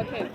Okay.